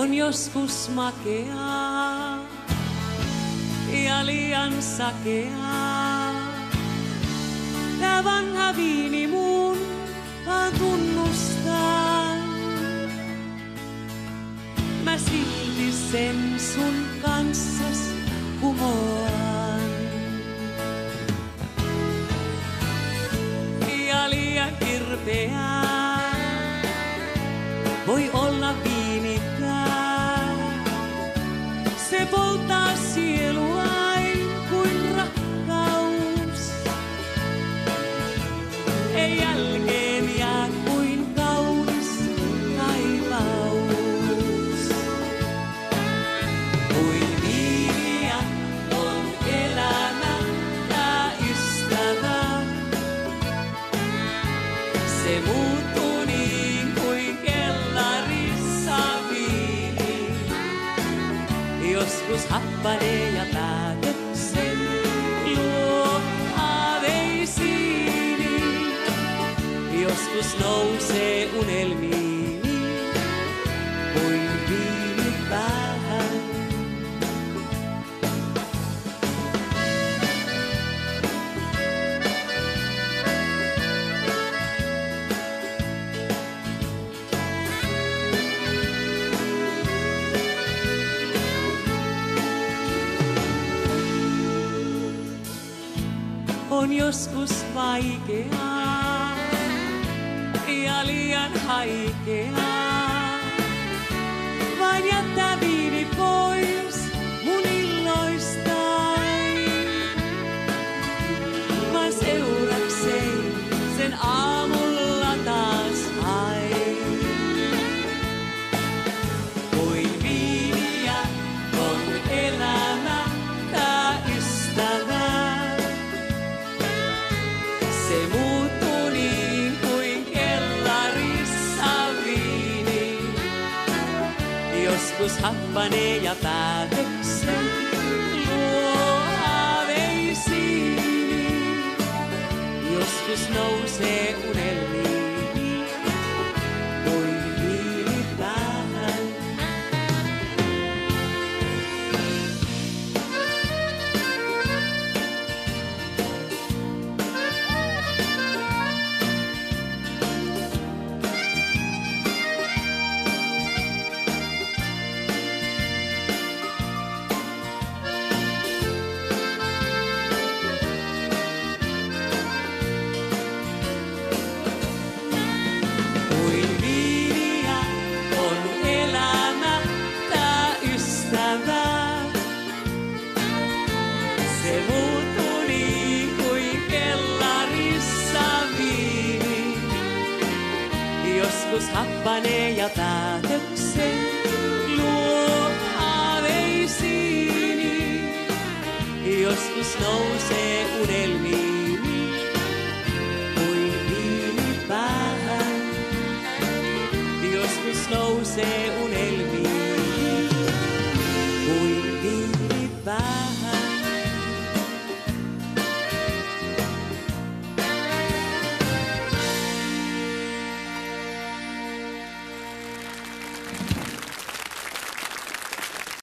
on joskus makeaa ja liian sakeaa. Tää vanha viini muun vaan tunnustaa. Mä silti sen sun kanssas kumoan. Ja liian kirpeää voi olla Joskus happanee ja päätöksen luo aaveisiini. Joskus nousee unelmiini on joskus vaikeaa ja liian haikeaa. Vain jättää viini pois mun illoistain. Vaan seurakseen Joskus happanee ja päätöksen luo. Joskus nousee unelmiini Joskus happanee ja päätöksen luo aaveisiini. Joskus nousee unelmiini kuin viini päähän. Joskus nousee